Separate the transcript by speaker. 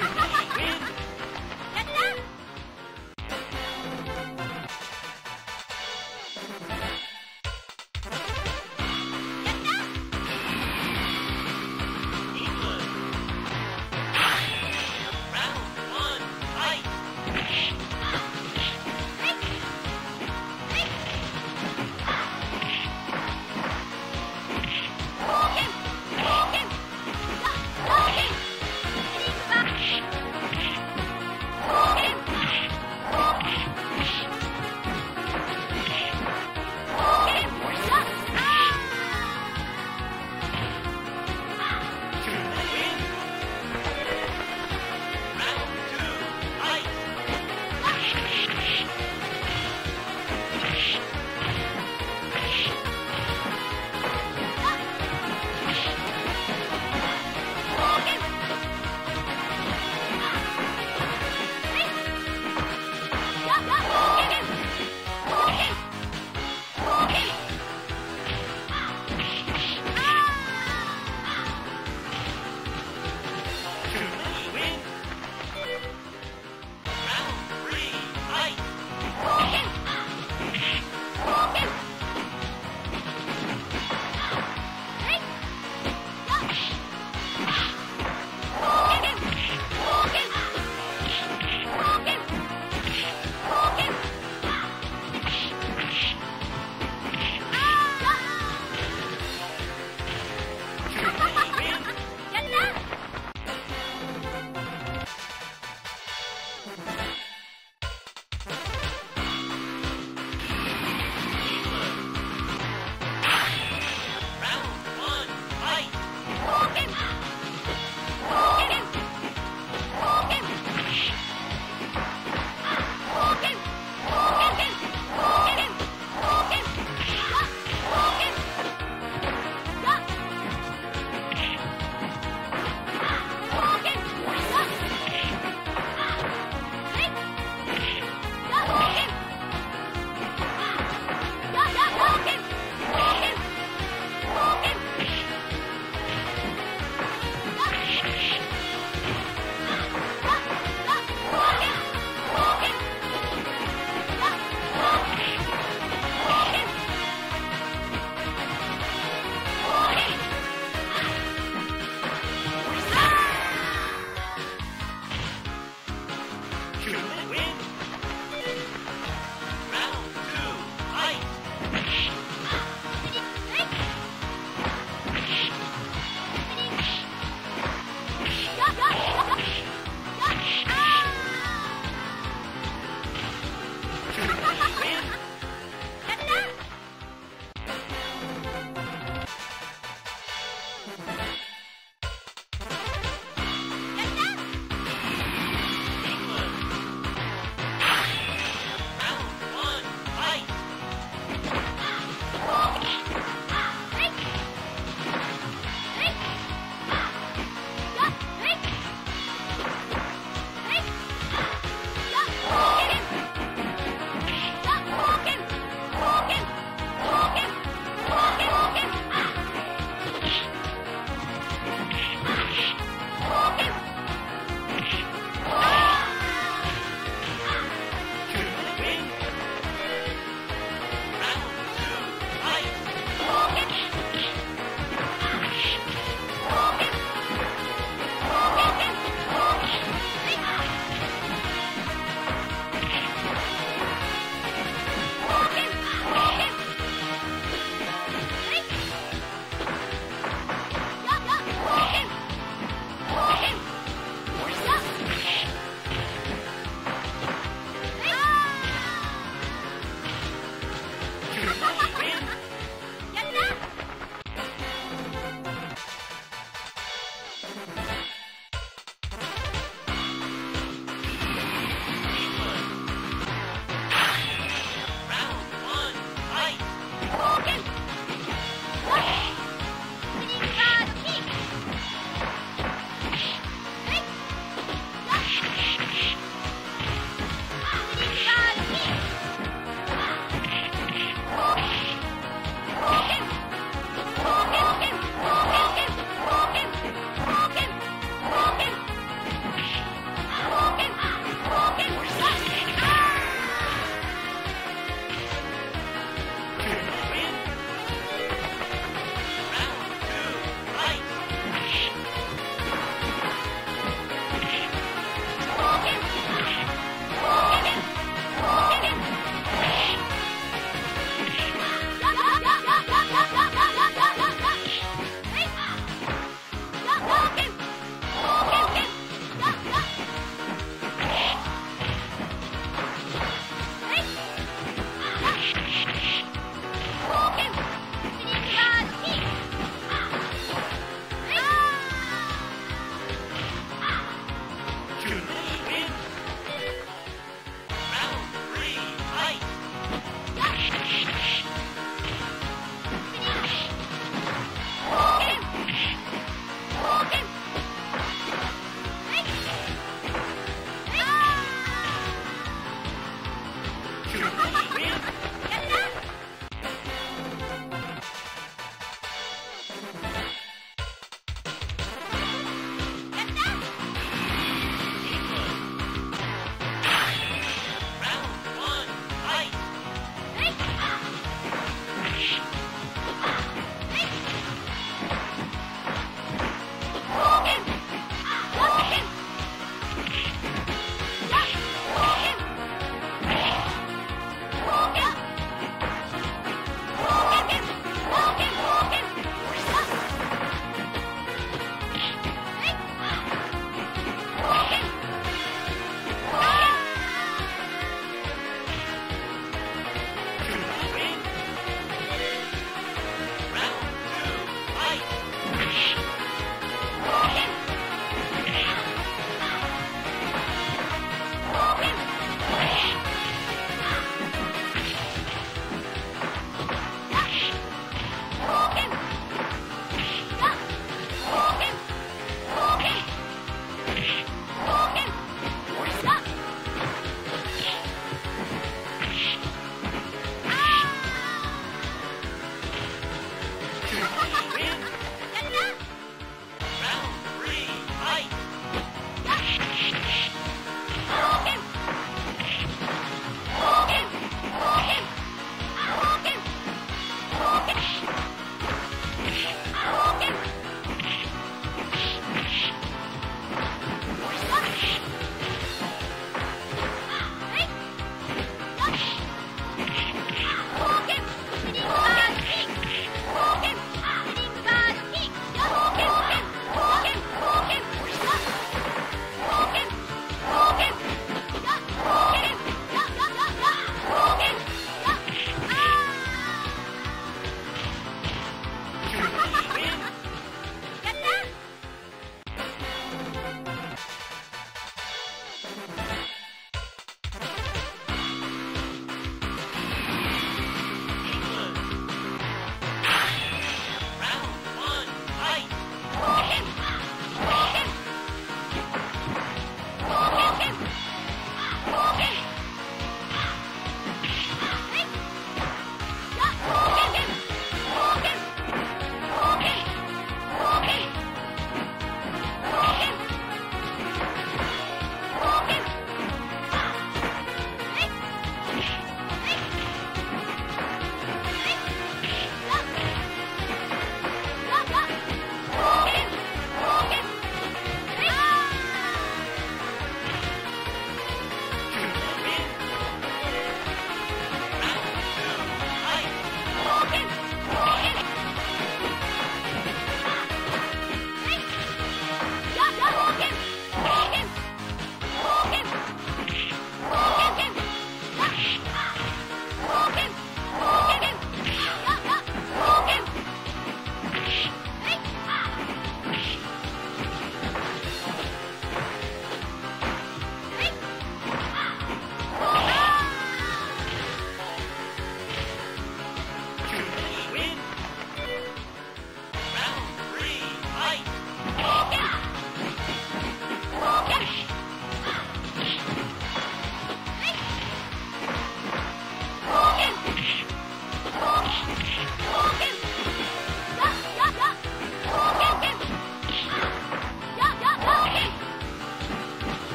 Speaker 1: Ha ha ha!